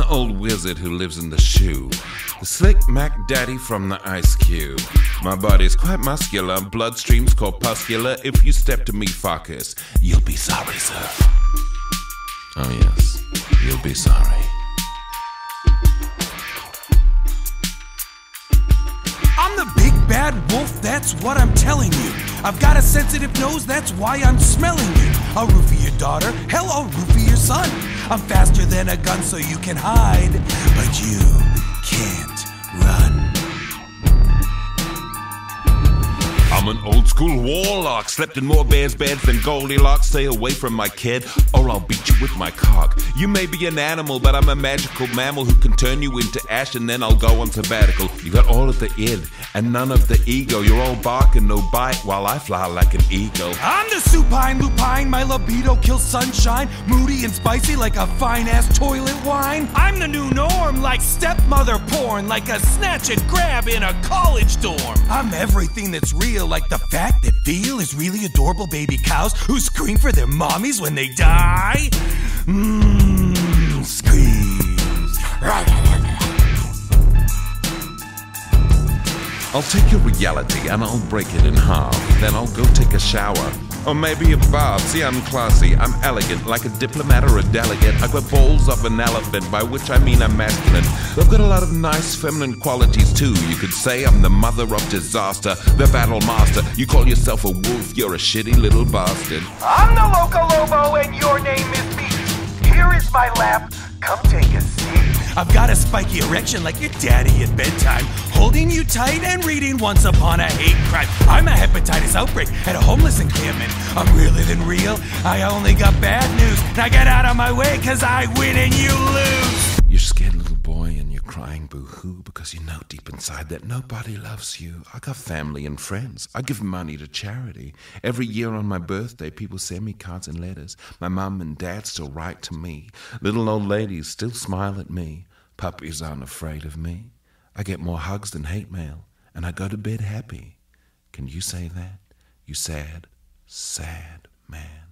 old wizard who lives in the shoe. The slick Mac Daddy from the Ice Cube. My body's quite muscular, bloodstream's corpuscular. If you step to me, fuckers, you'll be sorry, sir. Oh, yes, you'll be sorry. I'm the big bad wolf, that's what I'm telling you. I've got a sensitive nose, that's why I'm smelling you. I'll roofie your daughter, hell, I'll roofie your son. I'm faster than a gun, so you can hide, but you can't run. School warlock, slept in more bears' beds than Goldilocks. Stay away from my kid, or I'll beat you with my cock. You may be an animal, but I'm a magical mammal who can turn you into ash and then I'll go on sabbatical. You got all of the id and none of the ego. You're all bark and no bite while I fly like an eagle. I'm the supine lupine, my libido kills sunshine, moody and spicy like a fine ass toilet wine. I'm the new norm, like stepmother porn, like a snatch and grab in a college dorm. I'm everything that's real, like the fact that veal is really adorable baby cows who scream for their mommies when they die. Mmm, screams. I'll take your reality and I'll break it in half. Then I'll go take a shower. Or maybe a bath. See, I'm classy, I'm elegant, like a diplomat or a delegate. I've got balls of an elephant, by which I mean I'm masculine. I've got a lot of nice feminine qualities too. You could say I'm the mother of disaster, the battle master. You call yourself a wolf, you're a shitty little bastard. I'm the Loco Lobo and your name is me. Here is my lap. Come take. I've got a spiky erection like your daddy at bedtime, holding you tight and reading Once Upon a Hate Crime. I'm a hepatitis outbreak at a homeless encampment. I'm realer than real. I only got bad news. Now get out of my way, cause I win and you lose. Because you know deep inside that nobody loves you. I got family and friends. I give money to charity. Every year on my birthday, people send me cards and letters. My mum and dad still write to me. Little old ladies still smile at me. Puppies aren't afraid of me. I get more hugs than hate mail, and I go to bed happy. Can you say that? You sad, sad man.